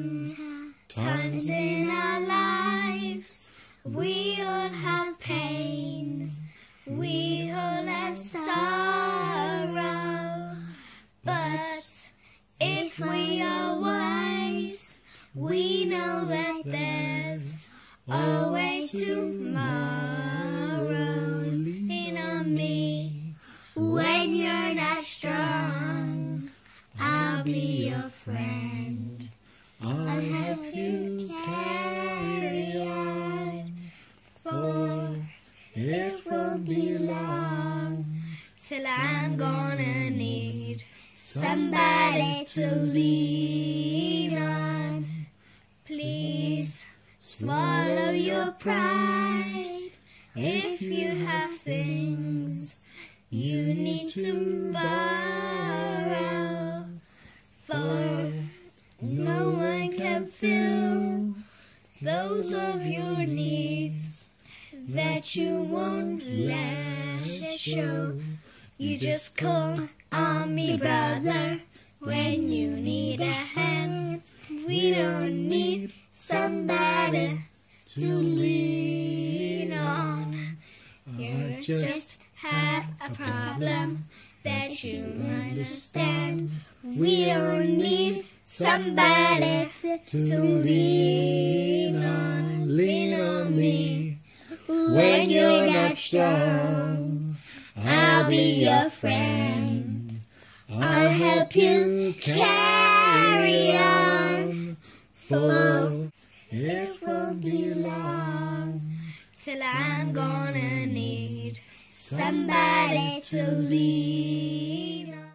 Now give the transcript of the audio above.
Sometimes in our lives, we all have pains, we all have sorrow. But if we are wise, we know that there's always tomorrow. Lean on me when you're not strong. I'll be your friend. It won't be long till I'm gonna need somebody to lean on. Please swallow your pride if you have things you need to borrow. For no one can fill those of your needs that you won't let show. You just call on me, brother, when you need a hand. We don't need somebody to lean on. You just have a problem that you understand. We don't need somebody to lean on. Lean when you're not strong. I'll be your friend. I'll help you carry on. For it won't be long till I'm gonna need somebody to lean.